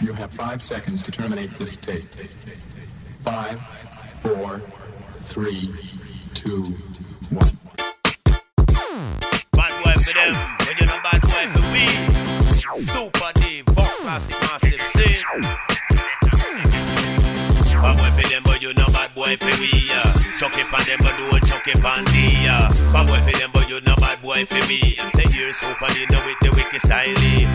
You have five seconds to terminate this tape. Five, four, three, two, one. Bad boy for them, when you bad boy for we. Super D, fuck classic massive sin. Bad boy for them, but you bad boy for we. Chuck it on them, but don't chuck it on the. Bad boy for them, but you bad boy for me. You're super, with the wicked style.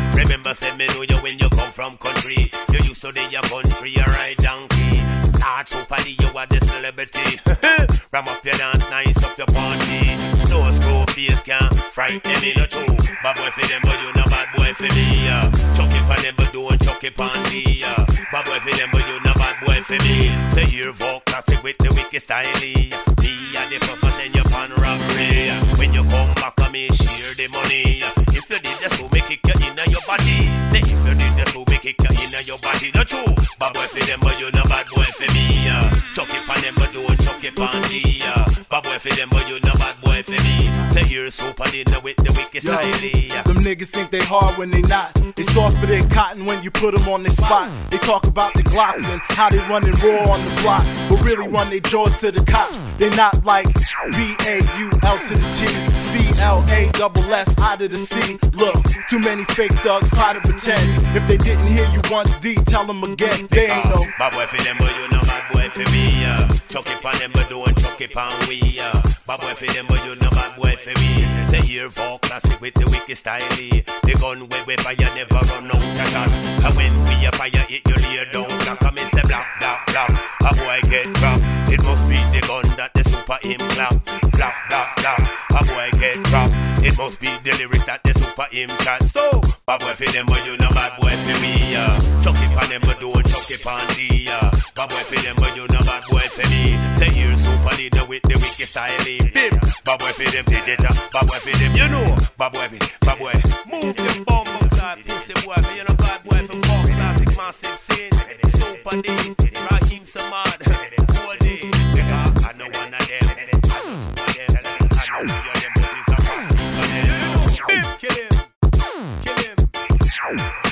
Remember, say me know you when you come from country. You used to the your country, you ride donkey. Start super, you are the celebrity. Ram up your dance, nice up your party. No screw face can't frighten me, no true. Bad boy for them, but you know bad boy for me. Uh. Chuck it on them, but don't chuck it on me. Uh. Bad boy for them, but you know bad boy for me. Say here, Vaultclassic with the wicked style. Me and the your body, no true. Bad boy for them, but you know bad boy for me. Uh. Chuck it on them, but don't chuck it on me. Uh. Bad boy for them, but you know bad boy for me. Say you're super dinner with the wicked style. them niggas think they hard when they not. They soft for their cotton when you put them on the spot. They talk about the Glocks and how they running raw on the block, but really run their jaws to the cops. They not like B A U L to the G, C L A double S out of the C. Look, too many fake thugs try to pretend. If they didn't hear you once, D, tell them again. They ain't no. Bad boy for them, but you know bad boy for me. Uh. Chuck it on them, but don't chuck it on we. Uh. Bad boy for them, but you know bad boy for me. Say here Vaultclassic with the wicked style. The gun where we fire never run out of shot. And when we a fire it, you lay down. Now come the black, black, black. A boy get dropped. It must be the gun that the super him clap head crap. It must be the lyrics that the super him cat. So, bad boy for them, but you know bad boy for me. Uh. Chuck it on them, but don't chuck it on the. Uh. Bad boy for them, but you know bad boy for me. Say you're super leader with the wicked style. Eh? Bim, bad boy for them, did digita. Bad boy for them, you know. Bad boy, bad boy. Move your bum, pussy boy. You know bad boy for fuck. Classic massive sin. Super D, right? Yes.